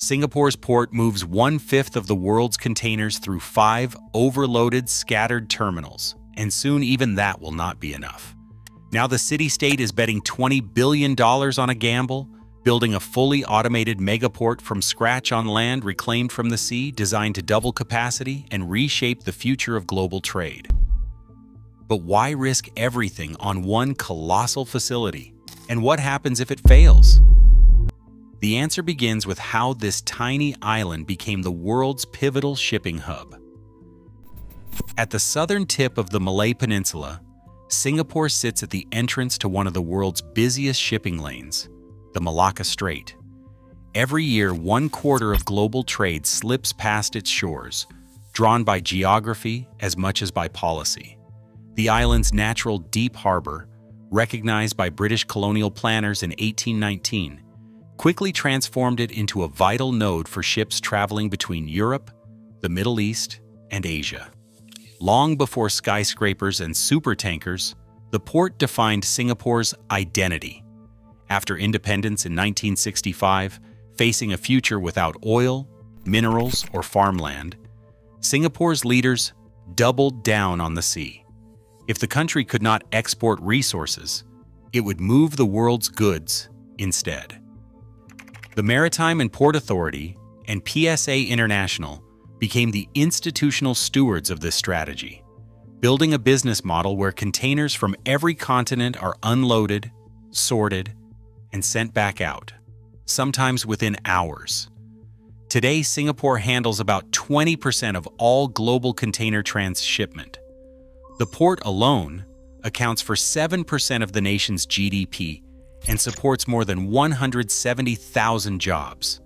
Singapore's port moves one-fifth of the world's containers through five overloaded, scattered terminals, and soon even that will not be enough. Now the city-state is betting $20 billion on a gamble, building a fully automated megaport from scratch on land reclaimed from the sea designed to double capacity and reshape the future of global trade. But why risk everything on one colossal facility? And what happens if it fails? The answer begins with how this tiny island became the world's pivotal shipping hub. At the southern tip of the Malay Peninsula, Singapore sits at the entrance to one of the world's busiest shipping lanes, the Malacca Strait. Every year, one quarter of global trade slips past its shores, drawn by geography as much as by policy. The island's natural deep harbor, recognized by British colonial planners in 1819, quickly transformed it into a vital node for ships traveling between Europe, the Middle East, and Asia. Long before skyscrapers and supertankers, the port defined Singapore's identity. After independence in 1965, facing a future without oil, minerals, or farmland, Singapore's leaders doubled down on the sea. If the country could not export resources, it would move the world's goods instead. The Maritime and Port Authority and PSA International became the institutional stewards of this strategy, building a business model where containers from every continent are unloaded, sorted, and sent back out, sometimes within hours. Today, Singapore handles about 20% of all global container transshipment. The port alone accounts for 7% of the nation's GDP and supports more than 170,000 jobs.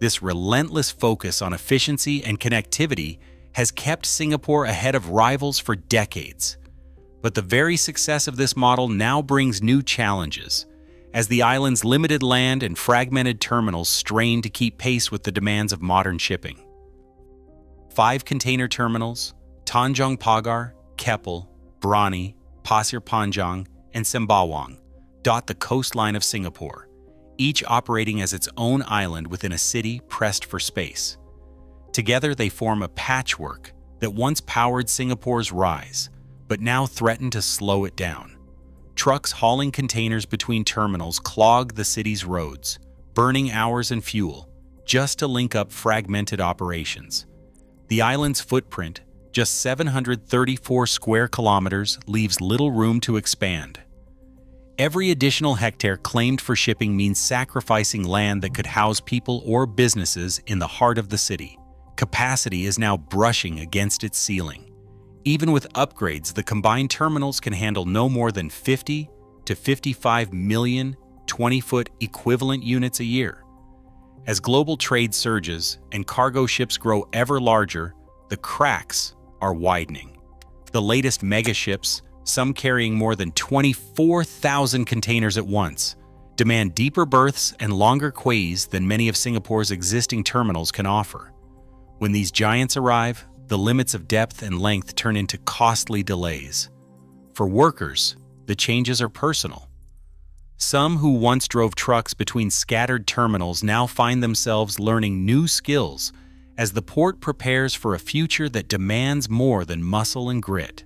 This relentless focus on efficiency and connectivity has kept Singapore ahead of rivals for decades. But the very success of this model now brings new challenges, as the island's limited land and fragmented terminals strain to keep pace with the demands of modern shipping. Five container terminals, Tanjong Pagar, Keppel, Brani, Pasir Panjang, and Sembawang, dot the coastline of Singapore each operating as its own island within a city pressed for space. Together, they form a patchwork that once powered Singapore's rise, but now threaten to slow it down. Trucks hauling containers between terminals clog the city's roads, burning hours and fuel, just to link up fragmented operations. The island's footprint, just 734 square kilometers, leaves little room to expand. Every additional hectare claimed for shipping means sacrificing land that could house people or businesses in the heart of the city. Capacity is now brushing against its ceiling. Even with upgrades, the combined terminals can handle no more than 50 to 55 million 20-foot equivalent units a year. As global trade surges and cargo ships grow ever larger, the cracks are widening. The latest megaships some carrying more than 24,000 containers at once, demand deeper berths and longer quays than many of Singapore's existing terminals can offer. When these giants arrive, the limits of depth and length turn into costly delays. For workers, the changes are personal. Some who once drove trucks between scattered terminals now find themselves learning new skills as the port prepares for a future that demands more than muscle and grit.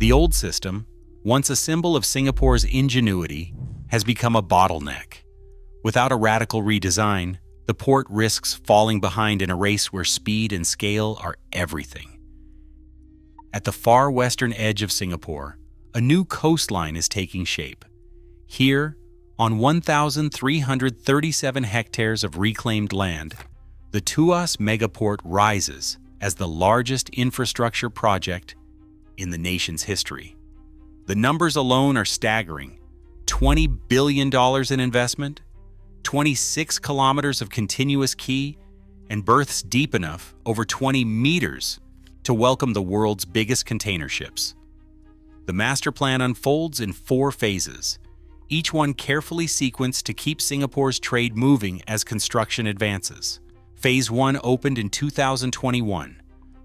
The old system, once a symbol of Singapore's ingenuity, has become a bottleneck. Without a radical redesign, the port risks falling behind in a race where speed and scale are everything. At the far western edge of Singapore, a new coastline is taking shape. Here, on 1,337 hectares of reclaimed land, the Tuas megaport rises as the largest infrastructure project in the nation's history. The numbers alone are staggering. $20 billion in investment, 26 kilometers of continuous quay, and berths deep enough, over 20 meters, to welcome the world's biggest container ships. The master plan unfolds in four phases, each one carefully sequenced to keep Singapore's trade moving as construction advances. Phase 1 opened in 2021,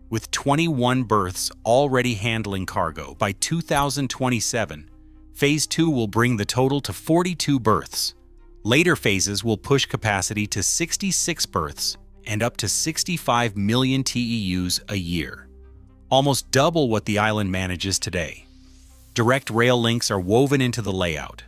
with 21 berths already handling cargo, by 2027, Phase 2 will bring the total to 42 berths, Later phases will push capacity to 66 berths and up to 65 million TEUs a year, almost double what the island manages today. Direct rail links are woven into the layout,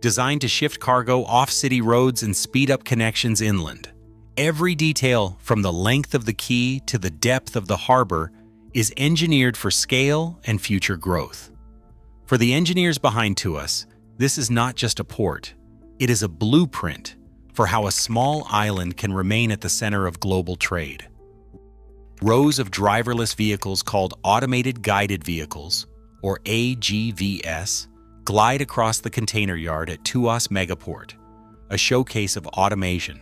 designed to shift cargo off city roads and speed up connections inland. Every detail, from the length of the quay to the depth of the harbor, is engineered for scale and future growth. For the engineers behind Tuas, this is not just a port, it is a blueprint for how a small island can remain at the center of global trade. Rows of driverless vehicles called Automated Guided Vehicles, or AGVS, glide across the container yard at Tuas Megaport, a showcase of automation,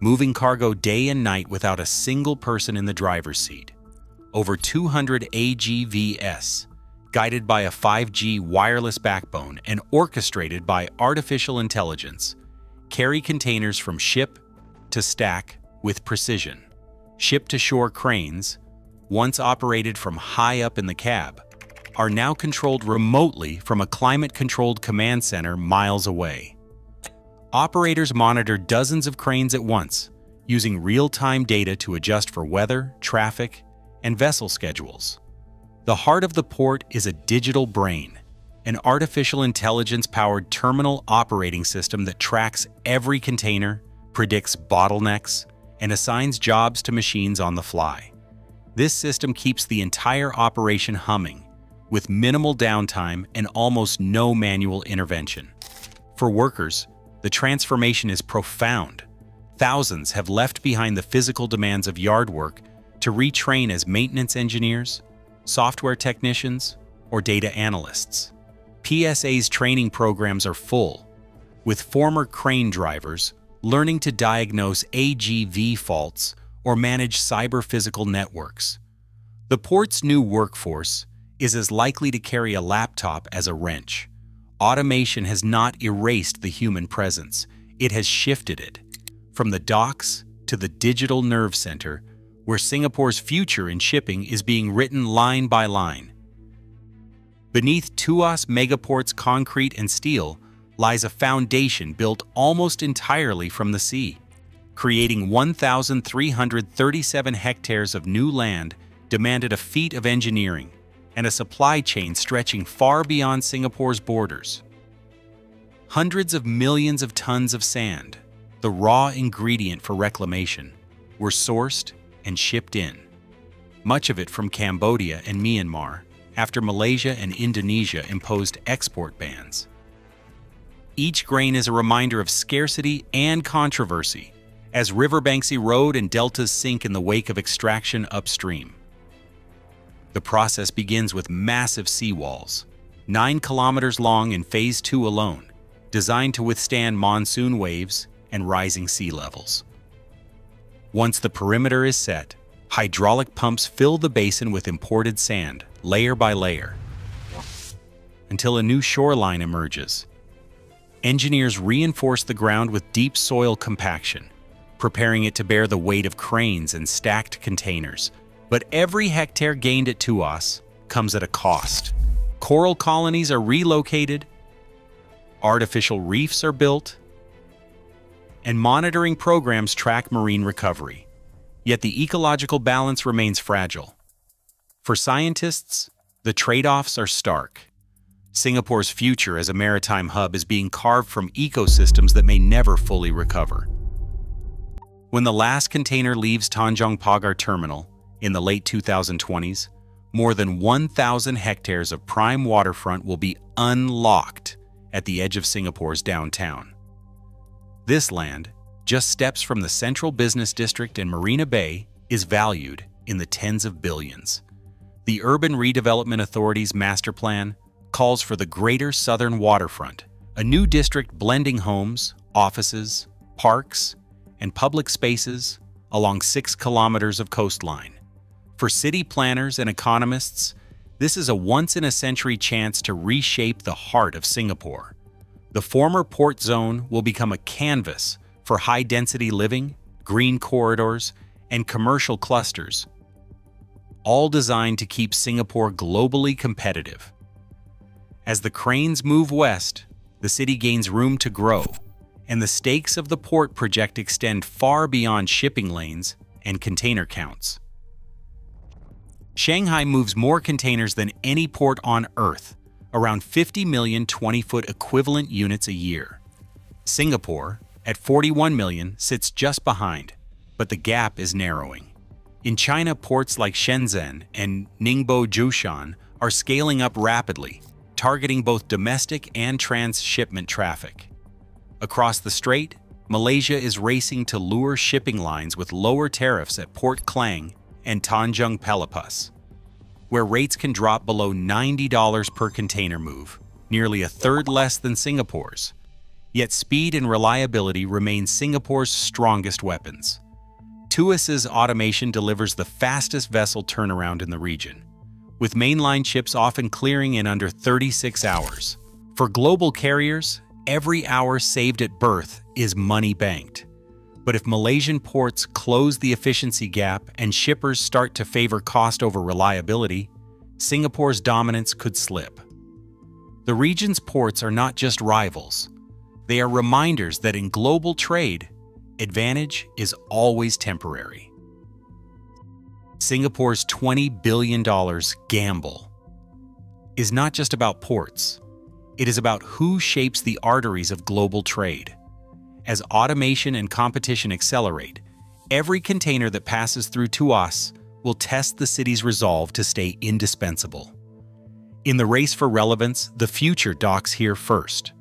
moving cargo day and night without a single person in the driver's seat. Over 200 AGVS, guided by a 5G wireless backbone and orchestrated by artificial intelligence, carry containers from ship to stack with precision. Ship-to-shore cranes, once operated from high up in the cab, are now controlled remotely from a climate-controlled command center miles away. Operators monitor dozens of cranes at once, using real-time data to adjust for weather, traffic, and vessel schedules. The heart of the port is a digital brain, an artificial intelligence-powered terminal operating system that tracks every container, predicts bottlenecks, and assigns jobs to machines on the fly. This system keeps the entire operation humming, with minimal downtime and almost no manual intervention. For workers, the transformation is profound. Thousands have left behind the physical demands of yard work to retrain as maintenance engineers, software technicians, or data analysts. PSA's training programs are full, with former crane drivers learning to diagnose AGV faults or manage cyber-physical networks. The port's new workforce is as likely to carry a laptop as a wrench. Automation has not erased the human presence, it has shifted it. From the docks to the digital nerve center, where Singapore's future in shipping is being written line by line. Beneath Tuas Megaport's concrete and steel lies a foundation built almost entirely from the sea, creating 1,337 hectares of new land demanded a feat of engineering and a supply chain stretching far beyond Singapore's borders. Hundreds of millions of tons of sand, the raw ingredient for reclamation, were sourced and shipped in, much of it from Cambodia and Myanmar, after Malaysia and Indonesia imposed export bans. Each grain is a reminder of scarcity and controversy as riverbanks erode and deltas sink in the wake of extraction upstream. The process begins with massive seawalls, 9 kilometers long in Phase 2 alone, designed to withstand monsoon waves and rising sea levels. Once the perimeter is set, hydraulic pumps fill the basin with imported sand, layer by layer, until a new shoreline emerges. Engineers reinforce the ground with deep soil compaction, preparing it to bear the weight of cranes and stacked containers. But every hectare gained at Tuas comes at a cost. Coral colonies are relocated, artificial reefs are built, and monitoring programs track marine recovery. Yet the ecological balance remains fragile. For scientists, the trade-offs are stark. Singapore's future as a maritime hub is being carved from ecosystems that may never fully recover. When the last container leaves Tanjong Pagar Terminal in the late 2020s, more than 1,000 hectares of prime waterfront will be unlocked at the edge of Singapore's downtown. This land, just steps from the central business district in Marina Bay, is valued in the tens of billions. The Urban Redevelopment Authority's master plan calls for the Greater Southern Waterfront, a new district blending homes, offices, parks, and public spaces along six kilometers of coastline. For city planners and economists, this is a once-in-a-century chance to reshape the heart of Singapore. The former port zone will become a canvas for high-density living, green corridors, and commercial clusters all designed to keep Singapore globally competitive. As the cranes move west, the city gains room to grow, and the stakes of the port project extend far beyond shipping lanes and container counts. Shanghai moves more containers than any port on Earth, around 50 million 20-foot equivalent units a year. Singapore, at 41 million, sits just behind, but the gap is narrowing. In China, ports like Shenzhen and Ningbo Zhoushan are scaling up rapidly, targeting both domestic and transshipment traffic. Across the strait, Malaysia is racing to lure shipping lines with lower tariffs at Port Klang and Tanjung Pelepas, where rates can drop below $90 per container move, nearly a third less than Singapore's. Yet speed and reliability remain Singapore's strongest weapons. Tuas's automation delivers the fastest vessel turnaround in the region, with mainline ships often clearing in under 36 hours. For global carriers, every hour saved at berth is money banked. But if Malaysian ports close the efficiency gap and shippers start to favor cost over reliability, Singapore's dominance could slip. The region's ports are not just rivals, they are reminders that in global trade, advantage is always temporary. Singapore's $20 billion gamble is not just about ports, it is about who shapes the arteries of global trade. As automation and competition accelerate, every container that passes through Tuas will test the city's resolve to stay indispensable. In the race for relevance, the future docks here first.